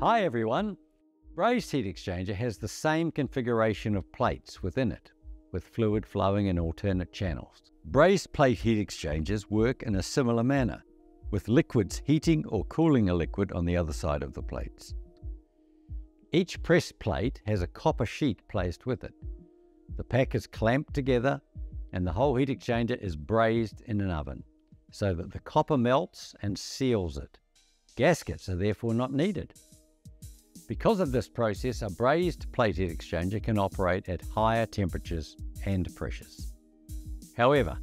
Hi everyone! Brazed heat exchanger has the same configuration of plates within it, with fluid flowing in alternate channels. Brazed plate heat exchangers work in a similar manner, with liquids heating or cooling a liquid on the other side of the plates. Each press plate has a copper sheet placed with it. The pack is clamped together and the whole heat exchanger is brazed in an oven so that the copper melts and seals it. Gaskets are therefore not needed. Because of this process, a brazed plated exchanger can operate at higher temperatures and pressures. However,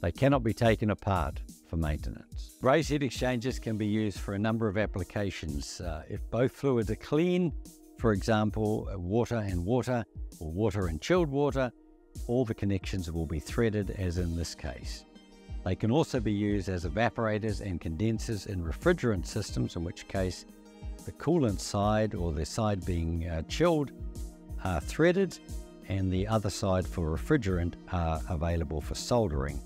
they cannot be taken apart for maintenance. Brazed heat exchangers can be used for a number of applications. Uh, if both fluids are clean, for example, uh, water and water, or water and chilled water, all the connections will be threaded as in this case. They can also be used as evaporators and condensers in refrigerant systems, in which case the coolant side or the side being uh, chilled are threaded and the other side for refrigerant are available for soldering.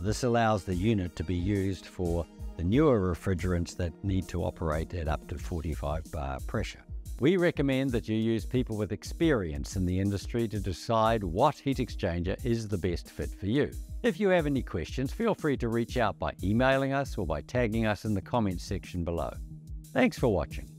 This allows the unit to be used for the newer refrigerants that need to operate at up to 45 bar pressure. We recommend that you use people with experience in the industry to decide what heat exchanger is the best fit for you. If you have any questions, feel free to reach out by emailing us or by tagging us in the comments section below. Thanks for watching.